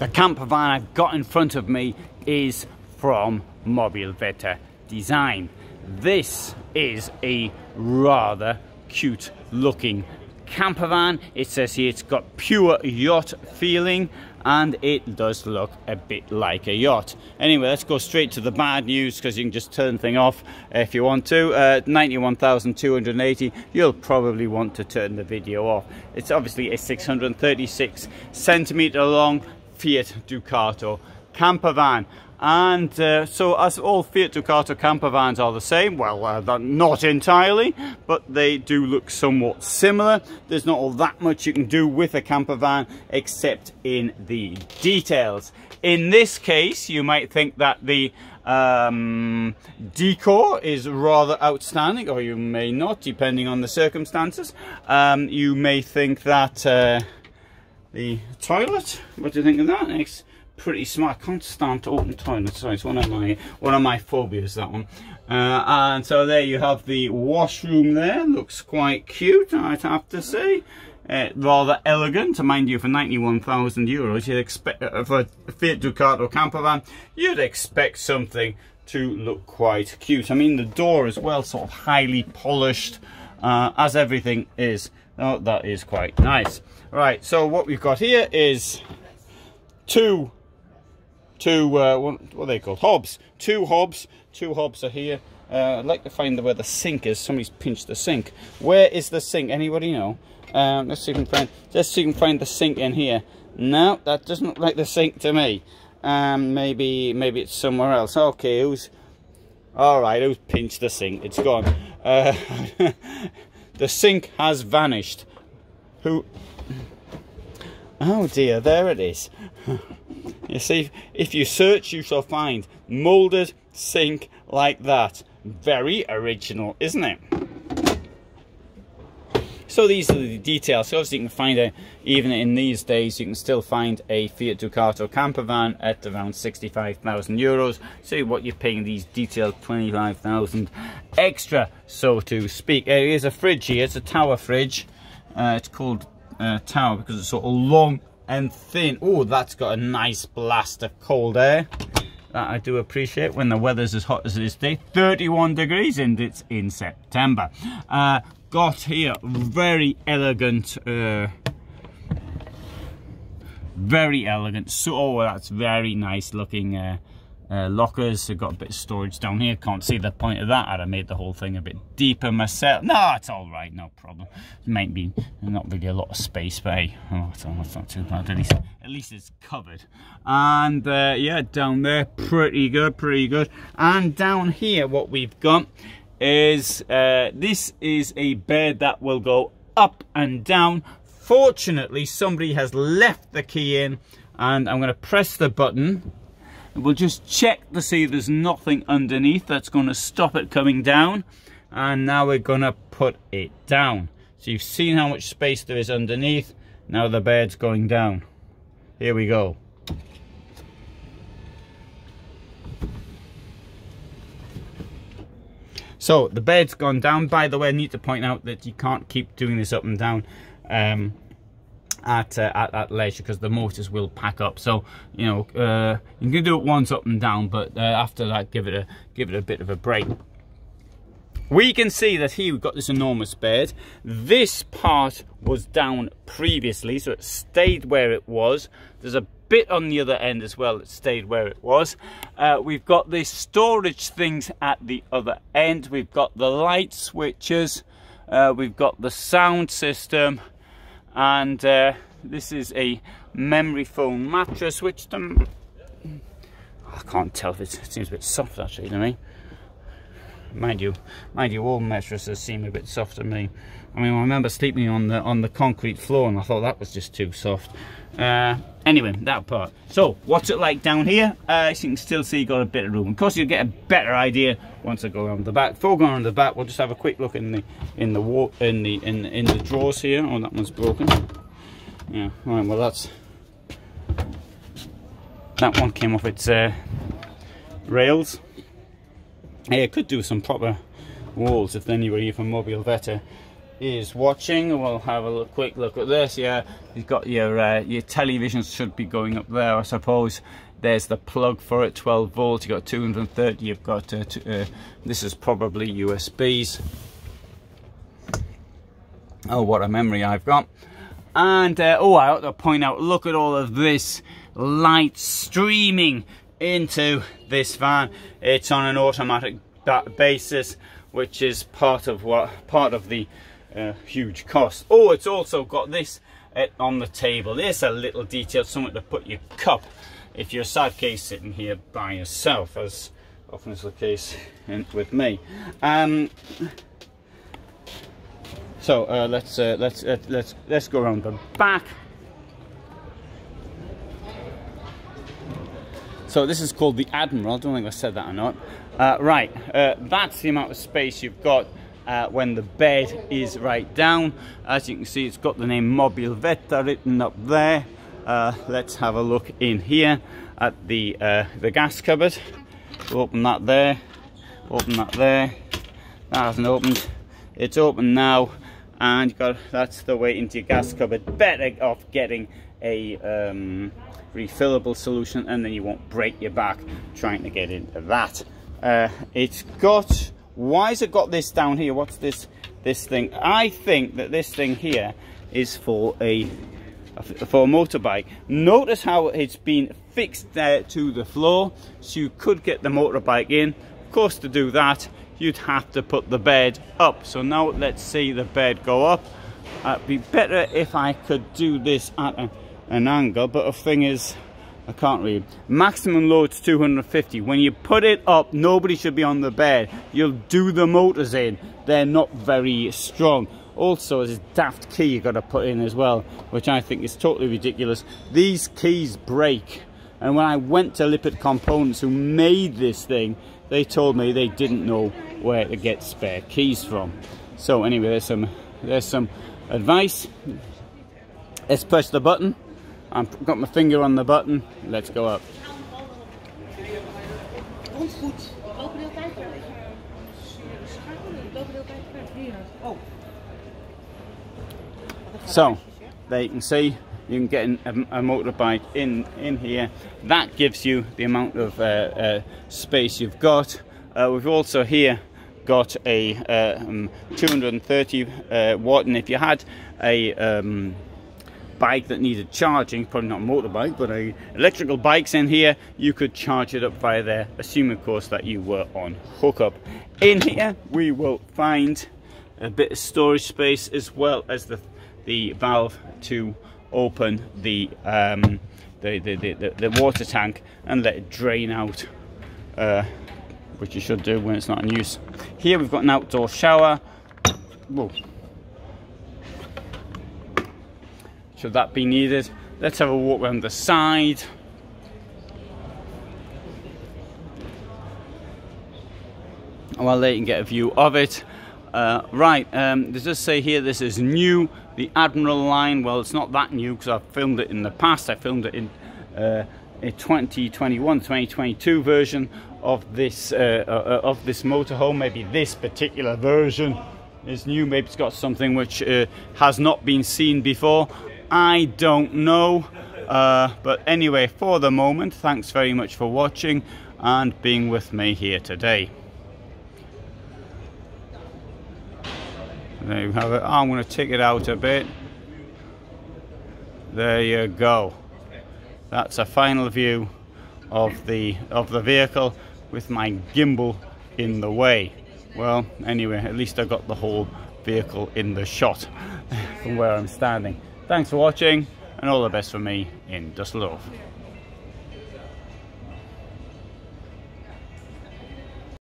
The camper van I've got in front of me is from Mobilvetta Design. This is a rather cute looking camper van. It says here it's got pure yacht feeling and it does look a bit like a yacht. Anyway, let's go straight to the bad news because you can just turn thing off if you want to. Uh, 91,280, you'll probably want to turn the video off. It's obviously a 636 centimeter long Fiat Ducato camper van and uh, so as all Fiat Ducato camper vans are the same, well uh, not entirely, but they do look somewhat similar. There's not all that much you can do with a camper van except in the details. In this case, you might think that the um, decor is rather outstanding, or you may not, depending on the circumstances. Um, you may think that uh, the toilet, what do you think of that? It's pretty smart. I can't stand to open toilets. Sorry, it's one of my one of my phobias. That one. Uh, and so there you have the washroom. There looks quite cute. I'd have to say. Uh, rather elegant, mind you, for 91,000 euros, you'd expect, uh, for a Fiat Ducato camper van, you'd expect something to look quite cute. I mean, the door as well, sort of highly polished, uh, as everything is. Oh, that is quite nice. Right, so what we've got here is two two, uh, what, are they called? Hobs. Two hobs. Two hobs are here. Uh, I'd like to find where the sink is. Somebody's pinched the sink. Where is the sink? Anybody know? Um, let's see if we can find. Let's see if we can find the sink in here. No, that doesn't look like the sink to me. Um, maybe, maybe it's somewhere else. Okay, who's? All right, who's pinched the sink? It's gone. Uh, the sink has vanished. Who? Oh dear, there it is. You see, if you search, you shall find molded sink like that. Very original, isn't it? So these are the details. So obviously you can find it, even in these days, you can still find a Fiat Ducato camper van at around 65,000 euros. So what you're paying these detailed 25,000 extra, so to speak. There is a fridge here, it's a tower fridge. Uh, it's called uh, tower because it's sort of long and thin. Oh, that's got a nice blast of cold air. That I do appreciate when the weather's as hot as it is today. 31 degrees and it's in September. Uh, got here very elegant uh, very elegant so oh that's very nice looking uh, uh, lockers have got a bit of storage down here. Can't see the point of that. I'd have made the whole thing a bit deeper myself. No it's all right. No problem. It might be not really a lot of space but hey oh, it's, it's not too bad. At least at least it's covered. And uh, yeah down there pretty good pretty good. And down here what we've got is uh, this is a bed that will go up and down. Fortunately somebody has left the key in and I'm going to press the button We'll just check to see there's nothing underneath that's going to stop it coming down. And now we're going to put it down. So you've seen how much space there is underneath. Now the bed's going down. Here we go. So the bed's gone down. By the way, I need to point out that you can't keep doing this up and down. Um, at, uh, at, at leisure because the motors will pack up. So you know uh, you can do it once up and down but uh, after that give it a give it a bit of a break. We can see that here we've got this enormous bed. This part was down previously so it stayed where it was. There's a bit on the other end as well that stayed where it was. Uh, we've got the storage things at the other end. We've got the light switches. Uh, we've got the sound system and uh, this is a memory foam mattress which um, I can't tell if it seems a bit soft actually to me. Mind you mind you all mattresses seem a bit soft to me. I mean I remember sleeping on the on the concrete floor and I thought that was just too soft. Uh, anyway that part. So what's it like down here? Uh, you can still see got a bit of room. Of course you'll get a better idea once I go around the back. Before going around the back we'll just have a quick look in the in the wall in the in in the drawers here. Oh that one's broken. Yeah right well that's that one came off its uh, rails. Yeah, it could do some proper walls if anybody from Mobilvetta is watching, we'll have a quick look at this. Yeah, you've got your uh, your television should be going up there, I suppose. There's the plug for it, 12 volts. You've got 230. You've got uh, uh, this is probably USBs. Oh, what a memory I've got. And uh, oh, I ought to point out, look at all of this light streaming into this van. It's on an automatic basis, which is part of what part of the uh, huge cost. Oh, it's also got this uh, on the table. There's a little detail, something to put your cup if you're a sad case sitting here by yourself, as often is the case in, with me. Um, so uh, let's uh, let's uh, let's let's go around the back. So this is called the Admiral. I don't think I said that or not. Uh, right, uh, that's the amount of space you've got uh, when the bed is right down. As you can see, it's got the name Mobilvetta written up there. Uh, let's have a look in here at the uh, the gas cupboard. We'll open that there. Open that there. That hasn't opened. It's open now, and got that's the way into your gas cupboard. Better off getting a um, refillable solution, and then you won't break your back trying to get into that. Uh, it's got. Why has it got this down here? What's this? This thing? I think that this thing here is for a for a motorbike. Notice how it's been fixed there to the floor so you could get the motorbike in. Of course to do that you'd have to put the bed up. So now let's see the bed go up. It'd be better if I could do this at a, an angle but the thing is I can't read. Maximum load's 250. When you put it up, nobody should be on the bed. You'll do the motors in. They're not very strong. Also, there's a daft key you've got to put in as well, which I think is totally ridiculous. These keys break. And when I went to Lippert Components, who made this thing, they told me they didn't know where to get spare keys from. So anyway, there's some, there's some advice. Let's push the button. I've got my finger on the button. Let's go up. So, there you can see you can get a, a, motorbike in in here that gives you the amount of uh, uh, space you've got uh, we've also here got a uh, um, 230 uh, watt and if you had a um, bike that needed charging probably not a motorbike but a electrical bikes in here you could charge it up via there assuming of course that you were on hookup in here we will find a bit of storage space as well as the the valve to open the, um, the, the, the, the, water tank and let it drain out, uh, which you should do when it's not in use. Here we've got an outdoor shower. Whoa. Should that be needed? Let's have a walk around the side. There you can get a view of it. Uh, right, um, does this say here this is new? The Admiral line, well, it's not that new because I've filmed it in the past. I filmed it in uh, a 2021, 2022 version of this uh, uh, of this motorhome. Maybe this particular version is new. Maybe it's got something which uh, has not been seen before. I don't know. Uh, but anyway, for the moment, thanks very much for watching and being with me here today. There you have it. I'm going to take it out a bit. There you go. That's a final view of the of the vehicle with my gimbal in the way. Well, anyway, at least I got the whole vehicle in the shot from where I'm standing. Thanks for watching and all the best for me in Dusseldorf.